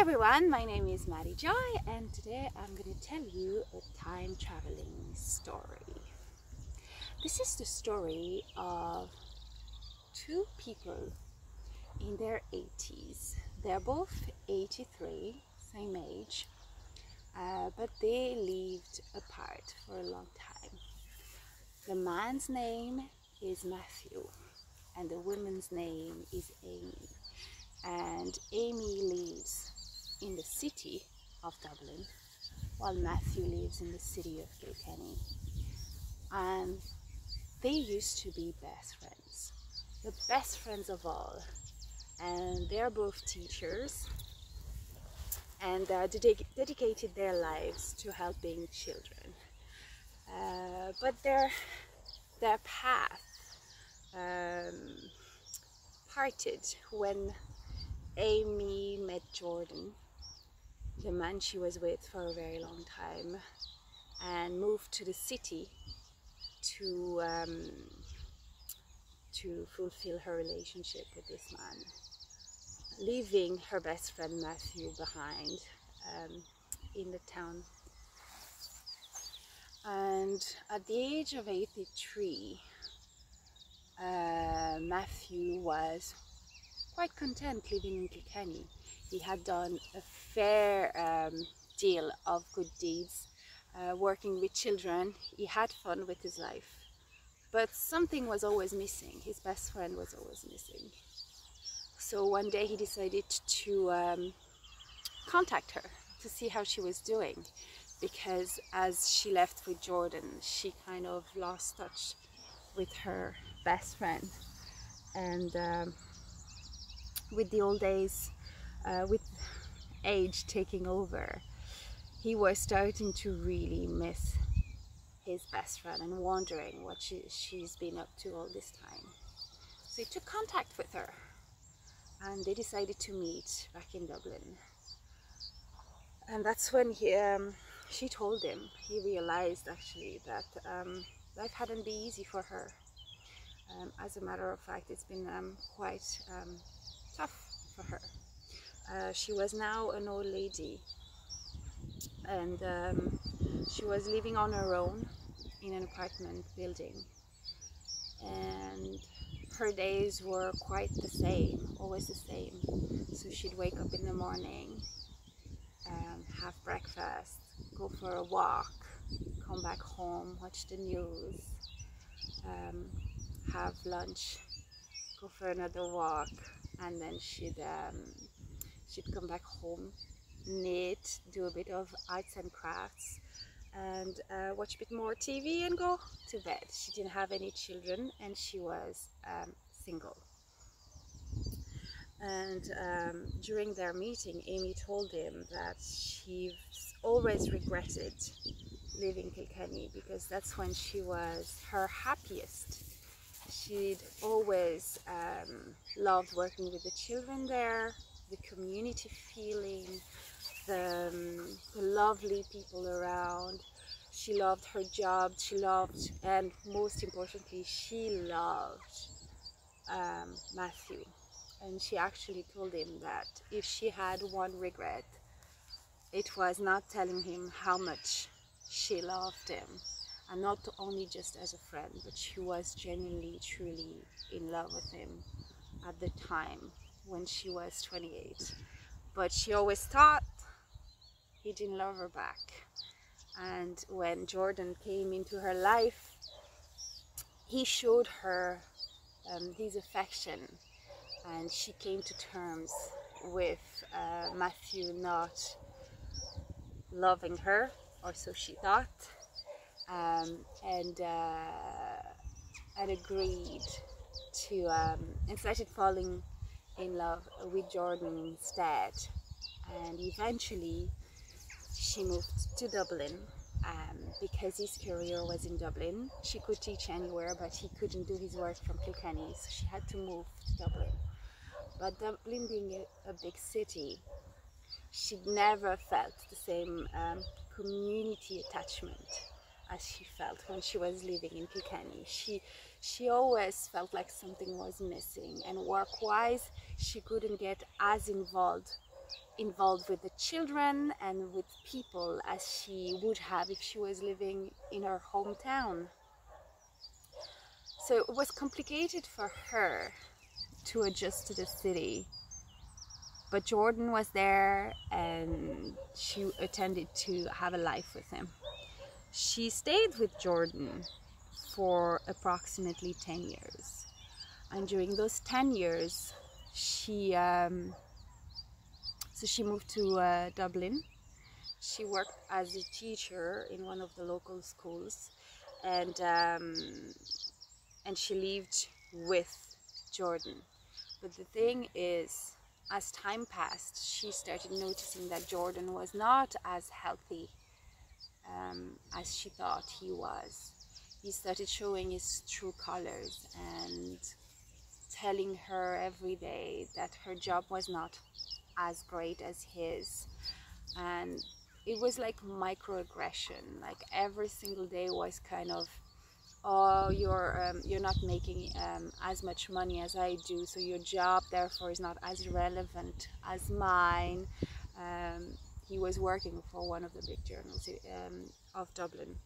everyone, my name is Maddy Joy and today I'm going to tell you a time traveling story. This is the story of two people in their 80s. They're both 83, same age, uh, but they lived apart for a long time. The man's name is Matthew and the woman's name is Amy. And Amy lives in the city of Dublin, while Matthew lives in the city of Kilkenny. And they used to be best friends, the best friends of all. And they're both teachers and uh, dedic dedicated their lives to helping children. Uh, but their, their path um, parted when Amy met Jordan the man she was with for a very long time and moved to the city to um, to fulfill her relationship with this man leaving her best friend Matthew behind um, in the town. And at the age of 83 uh, Matthew was quite content living in Kilkenny he had done a fair um, deal of good deeds uh, working with children. He had fun with his life. But something was always missing. His best friend was always missing. So one day he decided to um, contact her to see how she was doing because as she left with Jordan, she kind of lost touch with her best friend. And um, with the old days, uh, with age taking over, he was starting to really miss his best friend and wondering what she, she's been up to all this time. So he took contact with her and they decided to meet back in Dublin. And that's when he, um, she told him, he realized actually that um, life hadn't been easy for her. Um, as a matter of fact, it's been um, quite um, tough for her. Uh, she was now an old lady. And um, she was living on her own in an apartment building. And her days were quite the same always the same. So she'd wake up in the morning um, have breakfast go for a walk come back home watch the news um, have lunch go for another walk. And then she'd she'd come back home, knit, do a bit of arts and crafts, and uh, watch a bit more TV and go to bed. She didn't have any children and she was um, single. And um, during their meeting, Amy told him that she always regretted leaving Kilkenny because that's when she was her happiest. She'd always um, loved working with the children there, the community feeling, the, um, the lovely people around. She loved her job, she loved, and most importantly, she loved um, Matthew. And she actually told him that if she had one regret, it was not telling him how much she loved him. And not only just as a friend, but she was genuinely, truly in love with him at the time when she was 28 but she always thought he didn't love her back. And when Jordan came into her life he showed her um, his affection. And she came to terms with uh, Matthew not loving her or so she thought. Um, and uh, and agreed to um, and started falling in love with Jordan instead and eventually she moved to Dublin um, because his career was in Dublin. She could teach anywhere but he couldn't do his work from Kilkenny so she had to move to Dublin. But Dublin being a, a big city, she never felt the same um, community attachment as she felt when she was living in Kilkenny. She, she always felt like something was missing and work-wise she couldn't get as involved involved with the children and with people as she would have if she was living in her hometown. So it was complicated for her to adjust to the city. But Jordan was there and she attended to have a life with him. She stayed with Jordan for approximately 10 years. And during those 10 years, she um, so she moved to uh, Dublin. She worked as a teacher in one of the local schools, and um, and she lived with Jordan. But the thing is, as time passed, she started noticing that Jordan was not as healthy um, as she thought he was. He started showing his true colors and telling her every day that her job was not as great as his. And it was like microaggression like every single day was kind of oh you're um, you're not making um, as much money as I do so your job therefore is not as relevant as mine. Um, he was working for one of the big journals um, of Dublin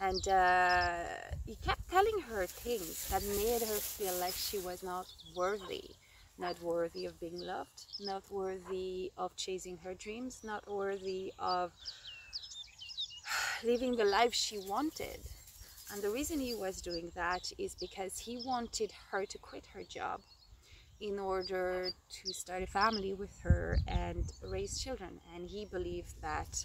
and uh, he kept telling her things that made her feel like she was not worthy not worthy of being loved, not worthy of chasing her dreams, not worthy of living the life she wanted. And the reason he was doing that is because he wanted her to quit her job in order to start a family with her and raise children. And he believed that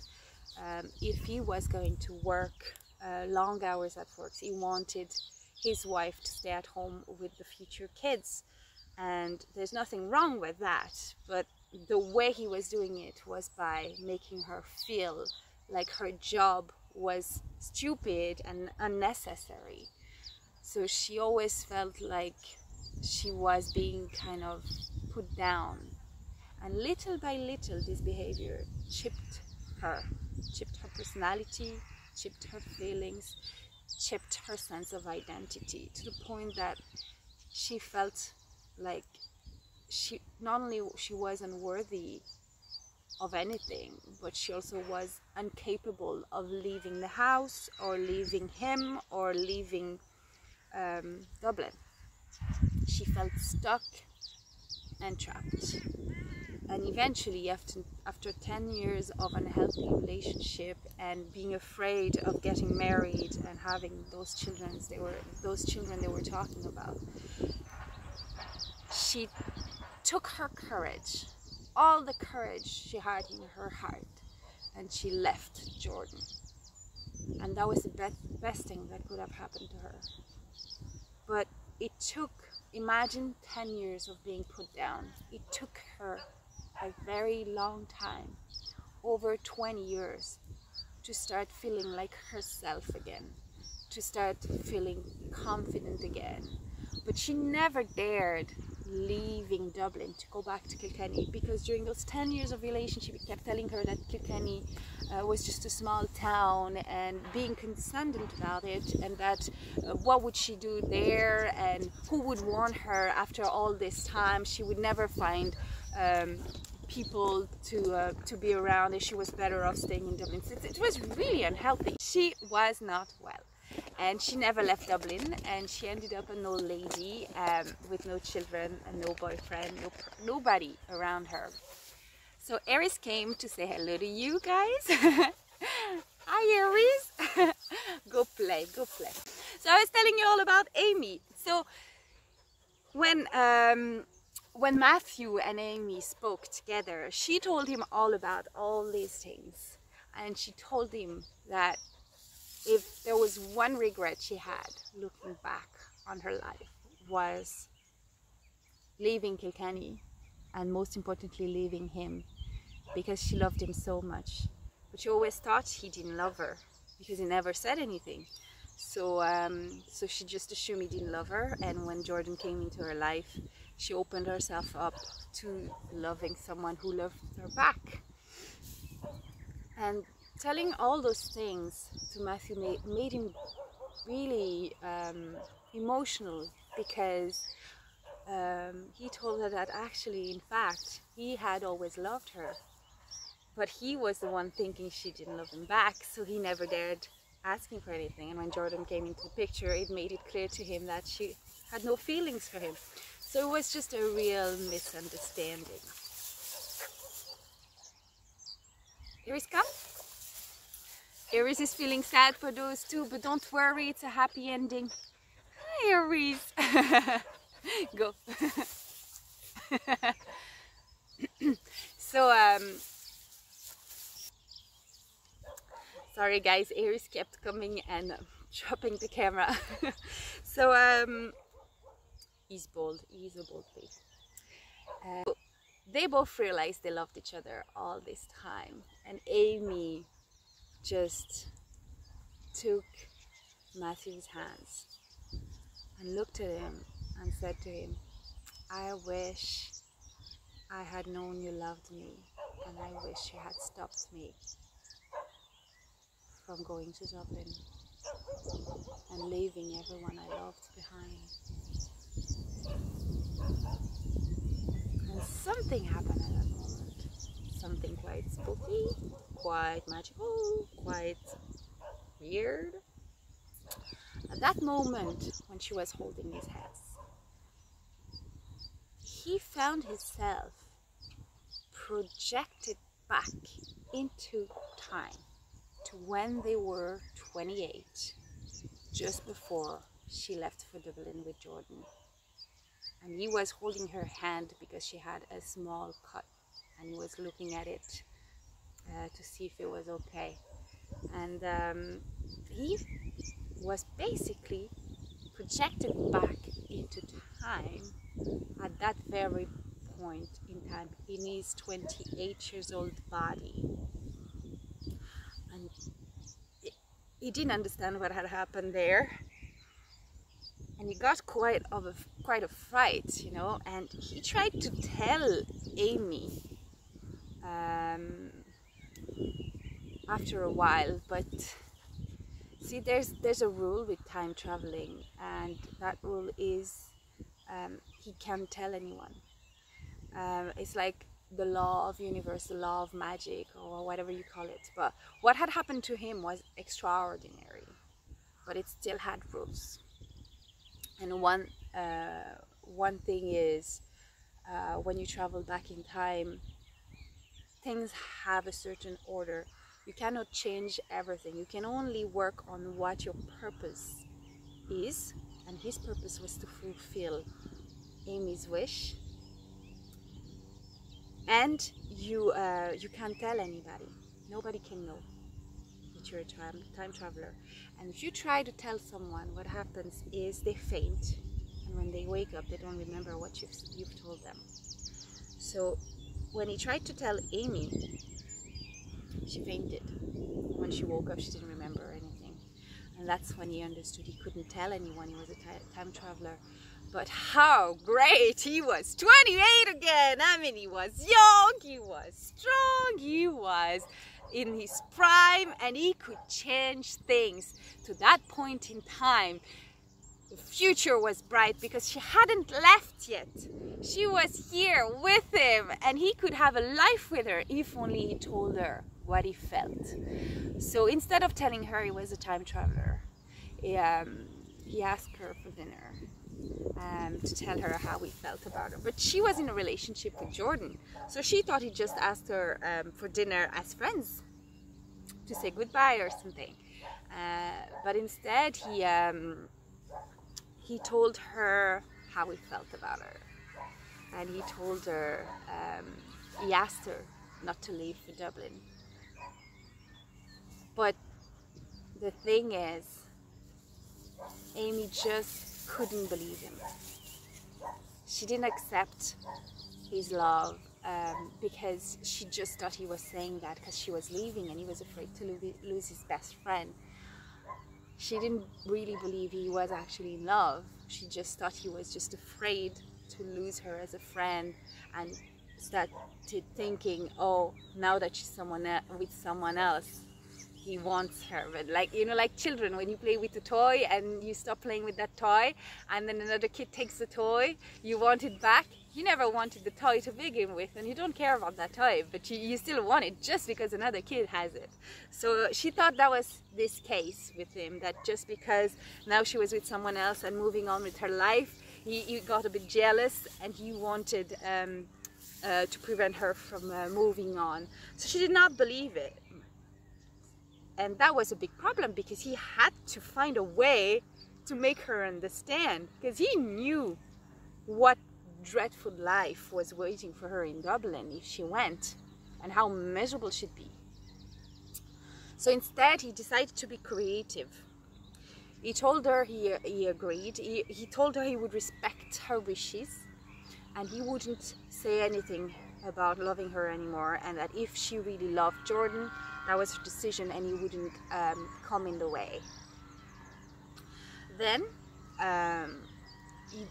um, if he was going to work uh, long hours at work, he wanted his wife to stay at home with the future kids. And there's nothing wrong with that but the way he was doing it was by making her feel like her job was stupid and unnecessary. So she always felt like she was being kind of put down. And little by little this behavior chipped her chipped her personality chipped her feelings chipped her sense of identity to the point that she felt like she not only she was unworthy of anything but she also was incapable of leaving the house or leaving him or leaving um, Dublin. She felt stuck and trapped and eventually after after 10 years of unhealthy relationship and being afraid of getting married and having those children they were those children they were talking about she took her courage, all the courage she had in her heart, and she left Jordan. And that was the best, best thing that could have happened to her. But it took, imagine 10 years of being put down. It took her a very long time, over 20 years, to start feeling like herself again, to start feeling confident again. But she never dared leaving Dublin to go back to Kilkenny because during those 10 years of relationship he kept telling her that Kilkenny uh, was just a small town and being condescending about it and that uh, what would she do there and who would warn her after all this time she would never find um, people to uh, to be around and she was better off staying in Dublin. It, it was really unhealthy. She was not well and she never left Dublin and she ended up an old lady um, with no children and no boyfriend, no, nobody around her. So Aries came to say hello to you guys. Hi Aries! go play, go play. So I was telling you all about Amy. So when um, when Matthew and Amy spoke together, she told him all about all these things. And she told him that if there was one regret she had looking back on her life was leaving Kilkenny and most importantly leaving him because she loved him so much. But she always thought he didn't love her because he never said anything. So um, so she just assumed he didn't love her. And when Jordan came into her life she opened herself up to loving someone who loved her back and telling all those things to Matthew made, made him really um, emotional because um, he told her that actually, in fact, he had always loved her. But he was the one thinking she didn't love him back, so he never dared asking for anything. And when Jordan came into the picture, it made it clear to him that she had no feelings for him. So it was just a real misunderstanding. Iris, come. Iris is feeling sad for those two, but don't worry, it's a happy ending. Hi, Iris. Go. so, um, sorry guys, Iris kept coming and dropping the camera. so, um, he's bold, he's a bold face. Uh, they both realized they loved each other all this time, and Amy just took Matthew's hands and looked at him and said to him, I wish I had known you loved me and I wish you had stopped me from going to Dublin and leaving everyone I loved behind. And something happened at that moment. Something quite spooky, quite magical, quite weird. At that moment, when she was holding his hands, he found himself projected back into time to when they were 28, just before she left for Dublin with Jordan. And he was holding her hand because she had a small cut and was looking at it uh, to see if it was okay. And um, he was basically projected back into time at that very point in time in his 28 years old body and he didn't understand what had happened there and he got quite of a quite a fright you know and he tried to tell amy um, after a while but see there's there's a rule with time traveling and that rule is um, he can't tell anyone. Um, it's like the law of universe, the law of magic, or whatever you call it. But what had happened to him was extraordinary, but it still had rules. And one uh, one thing is uh, when you travel back in time, things have a certain order. You cannot change everything. You can only work on what your purpose is, and his purpose was to fulfill Amy's wish and you uh, you can't tell anybody nobody can know that you're a time, time traveler. And if you try to tell someone what happens is they faint and when they wake up they don't remember what you've, you've told them. So when he tried to tell Amy she fainted. When she woke up she didn't remember anything. And that's when he understood he couldn't tell anyone. He was a time traveler but how great! He was 28 again! I mean he was young he was strong he was in his prime and he could change things. To that point in time the future was bright because she hadn't left yet. She was here with him and he could have a life with her if only he told her what he felt. So instead of telling her he was a time traveler. He, um, he asked her for dinner um, to tell her how we felt about her. But she was in a relationship with Jordan, so she thought he just asked her um, for dinner as friends to say goodbye or something. Uh, but instead, he um, he told her how he felt about her, and he told her um, he asked her not to leave for Dublin. But the thing is, Amy just couldn't believe him. She didn't accept his love um, because she just thought he was saying that because she was leaving and he was afraid to lose his best friend. She didn't really believe he was actually in love. She just thought he was just afraid to lose her as a friend and started thinking, oh, now that she's someone with someone else, he wants her but like you know like children when you play with a toy and you stop playing with that toy and then another kid takes the toy you want it back. You never wanted the toy to begin with and you don't care about that toy but you, you still want it just because another kid has it. So she thought that was this case with him that just because now she was with someone else and moving on with her life he, he got a bit jealous and he wanted um, uh, to prevent her from uh, moving on. So she did not believe it and that was a big problem because he had to find a way to make her understand because he knew what dreadful life was waiting for her in Dublin if she went and how miserable she'd be. So instead, he decided to be creative. He told her he, he agreed. He, he told her he would respect her wishes and he wouldn't say anything about loving her anymore and that if she really loved Jordan, that was her decision and he wouldn't um, come in the way. Then um,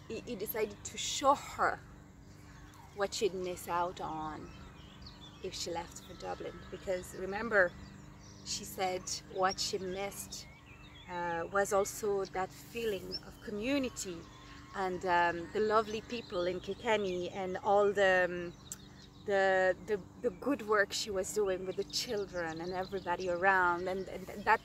he, he decided to show her what she'd miss out on if she left for Dublin because remember she said what she missed uh, was also that feeling of community and um, the lovely people in Kilkenny and all the, um, the, the, the good work she was doing with the children and everybody around and, and that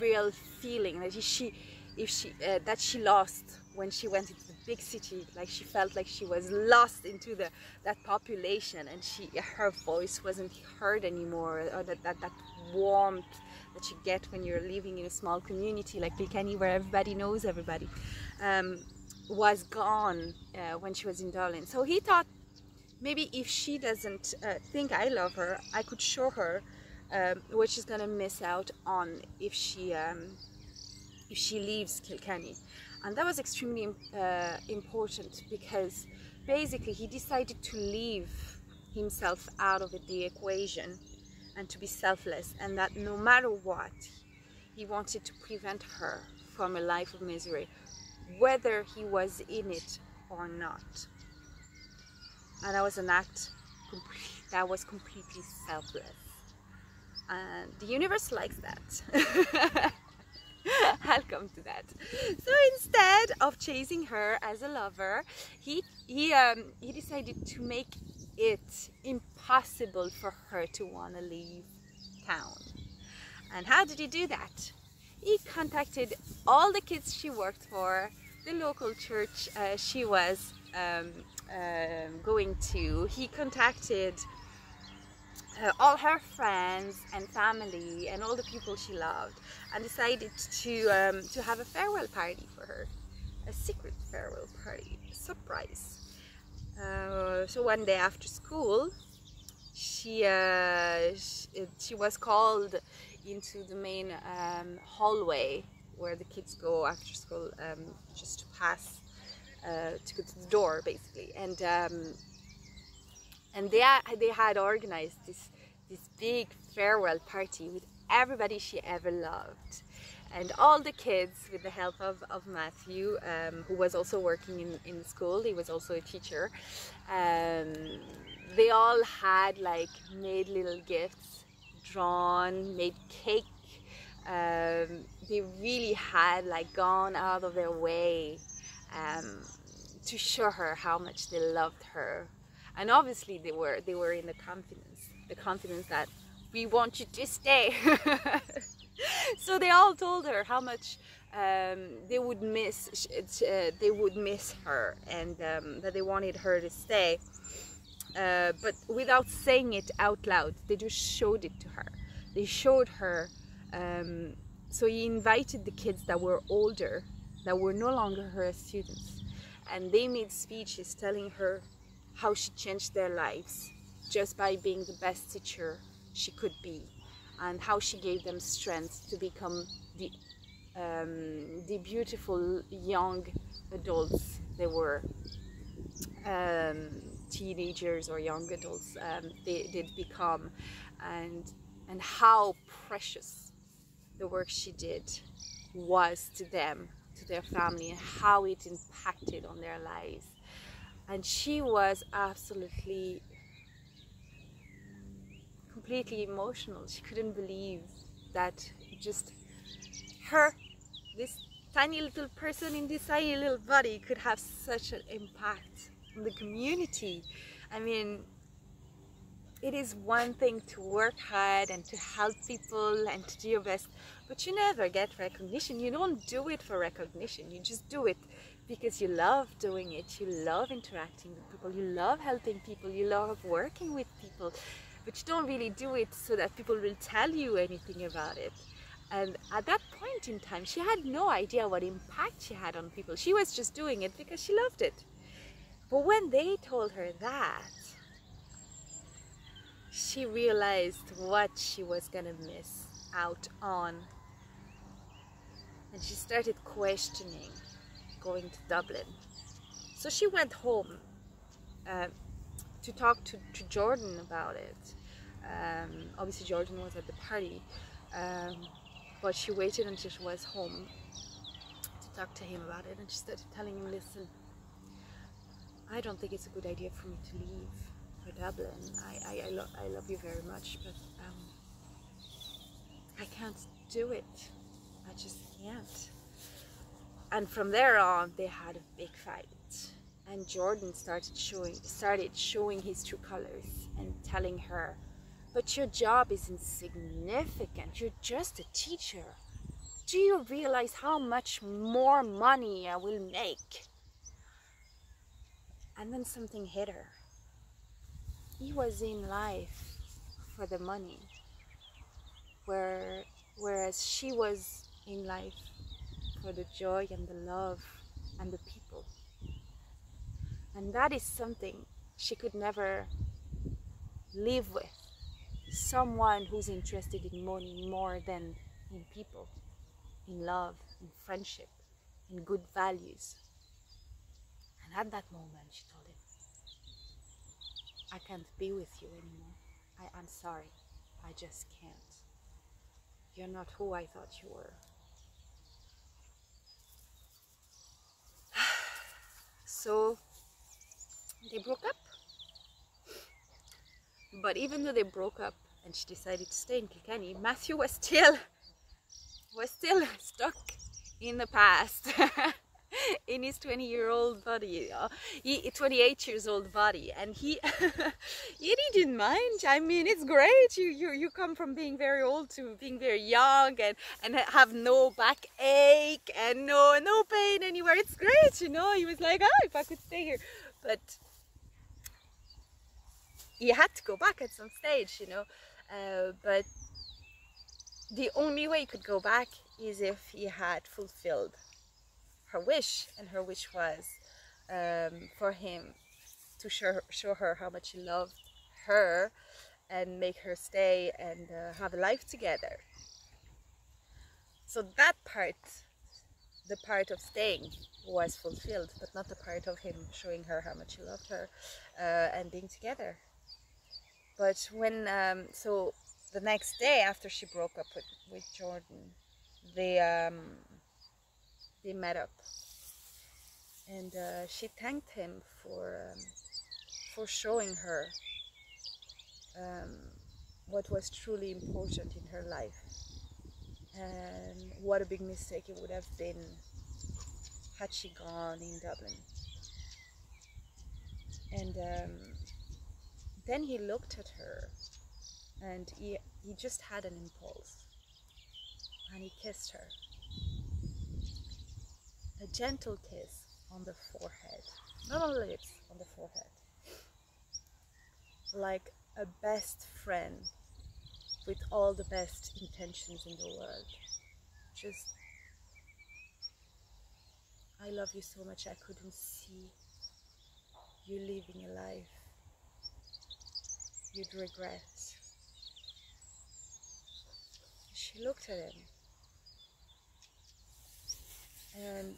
real feeling that she if she uh, that she lost when she went into the big city like she felt like she was lost into the that population and she her voice wasn't heard anymore or that, that, that warmth that you get when you're living in a small community like Kilkenny where everybody knows everybody um, was gone uh, when she was in Dublin so he thought maybe if she doesn't uh, think I love her I could show her um, what she's gonna miss out on if she um, if she leaves Kilkenny. And that was extremely uh, important because basically he decided to leave himself out of the equation and to be selfless and that no matter what he wanted to prevent her from a life of misery whether he was in it or not and that was an act that was completely selfless and the universe likes that I'll come to that. So instead of chasing her as a lover, he he um, he decided to make it impossible for her to want to leave town. And how did he do that? He contacted all the kids she worked for, the local church uh, she was um, uh, going to. He contacted uh, all her friends and family and all the people she loved and decided to um, to have a farewell party for her a secret farewell party surprise uh, so one day after school she, uh, she, she was called into the main um, hallway where the kids go after school um, just to pass uh, to go to the door basically. And um, and they they had organized this this big farewell party with everybody she ever loved. And all the kids with the help of, of Matthew um, who was also working in, in school he was also a teacher um, they all had like made little gifts drawn made cake. Um, they really had like gone out of their way um, to show her how much they loved her. And obviously they were they were in the confidence the confidence that we want you to stay. So they all told her how much um, they would miss uh, they would miss her and um, that they wanted her to stay. Uh, but without saying it out loud they just showed it to her. They showed her um, so he invited the kids that were older that were no longer her students. And they made speeches telling her how she changed their lives just by being the best teacher she could be and how she gave them strength to become the um, the beautiful young adults they were. Um, teenagers or young adults um, they did become. And and how precious the work she did was to them to their family and how it impacted on their lives and she was absolutely completely emotional she couldn't believe that just her, this tiny little person in this tiny little body could have such an impact on the community. I mean, it is one thing to work hard and to help people and to do your best, but you never get recognition. You don't do it for recognition. You just do it because you love doing it. You love interacting with people. You love helping people. You love working with people, but you don't really do it so that people will tell you anything about it. And at that point in time, she had no idea what impact she had on people. She was just doing it because she loved it. But when they told her that, she realized what she was gonna miss out on. And she started questioning going to Dublin. So she went home uh, to talk to, to Jordan about it. Um, obviously, Jordan was at the party, um, but she waited until she was home to talk to him about it. And she started telling him, Listen, I don't think it's a good idea for me to leave for Dublin. I, I, I, lo I love you very much, but um, I can't do it. I just can't. And from there on, they had a big fight. And Jordan started showing, started showing his true colors and telling her, but your job is insignificant. You're just a teacher. Do you realize how much more money I will make? And then something hit her he was in life for the money where whereas she was in life for the joy and the love and the people and that is something she could never live with someone who's interested in money more than in people in love in friendship in good values and at that moment she told him, I can't be with you anymore. I, I'm sorry. I just can't. You're not who I thought you were. So they broke up. But even though they broke up and she decided to stay in Kilkenny, Matthew was still was still stuck in the past. in his 20 year old body uh, he 28 years old body and he he didn't mind. I mean it's great. You, you you come from being very old to being very young and and have no backache and no no pain anywhere. It's great you know. He was like oh if i could stay here. But he had to go back at some stage you know. Uh, but the only way he could go back is if he had fulfilled her wish, and her wish was um, for him to show, show her how much he loved her and make her stay and uh, have a life together. So that part, the part of staying, was fulfilled, but not the part of him showing her how much he loved her uh, and being together. But when, um, so the next day after she broke up with, with Jordan, the um, they met up and uh, she thanked him for um, for showing her um, what was truly important in her life. And what a big mistake it would have been had she gone in Dublin. And um, then he looked at her and he, he just had an impulse. And he kissed her a gentle kiss on the forehead, not on the lips, on the forehead. Like a best friend with all the best intentions in the world. Just, I love you so much I couldn't see you living a life you'd regret. She looked at him and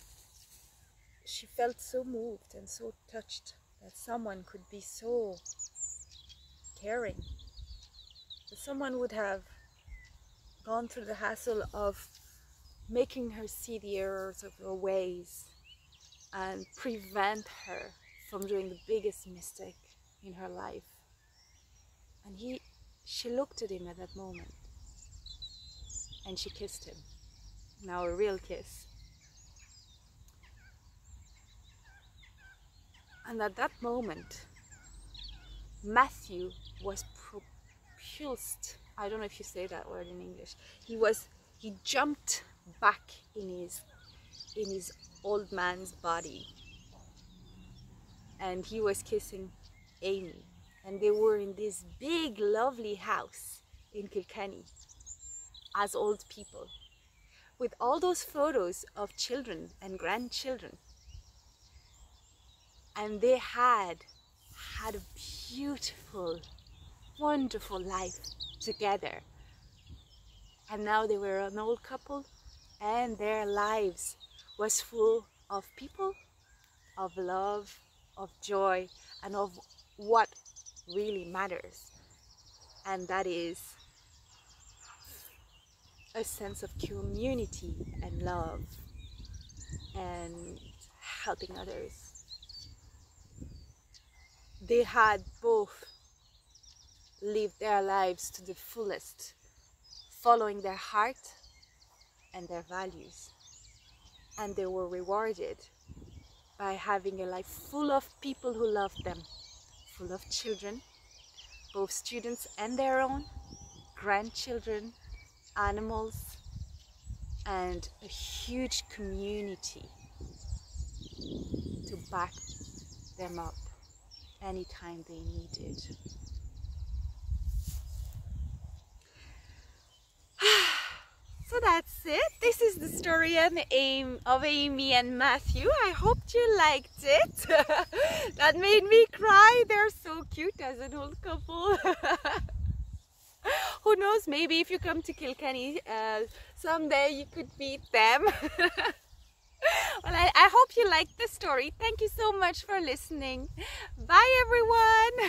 she felt so moved and so touched that someone could be so caring that someone would have gone through the hassle of making her see the errors of her ways and prevent her from doing the biggest mistake in her life and he she looked at him at that moment and she kissed him. Now a real kiss. And at that moment, Matthew was propulsed. I don't know if you say that word in English. He was he jumped back in his in his old man's body and he was kissing Amy and they were in this big lovely house in Kilkenny as old people with all those photos of children and grandchildren and they had had a beautiful wonderful life together. And now they were an old couple and their lives was full of people of love of joy and of what really matters. And that is a sense of community and love and helping others they had both lived their lives to the fullest following their heart and their values. And they were rewarded by having a life full of people who loved them, full of children, both students and their own, grandchildren, animals, and a huge community to back them up anytime they needed. So that's it. This is the story of Amy and Matthew. I hope you liked it. that made me cry. They're so cute as an old couple. Who knows, maybe if you come to Kilkenny uh, someday you could meet them. well, I, I hope you liked the story. Thank you so much for listening. Bye everyone.